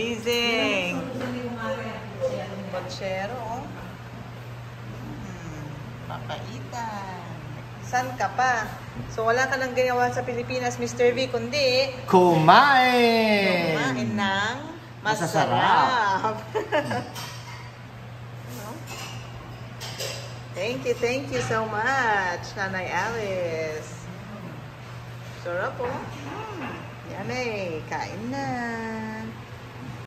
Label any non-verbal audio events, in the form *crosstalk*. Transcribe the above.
Amazing! Bochero, oh. Hmm, papaitan. San ka pa? So wala ka lang ginawa sa Pilipinas, Mr. V, kundi... Kumain! Kumain ng masarap. masarap. *laughs* Ano? thank you, thank you so much, Nanay Alice. Sarap, oh. Mm. Yummy! Kain na!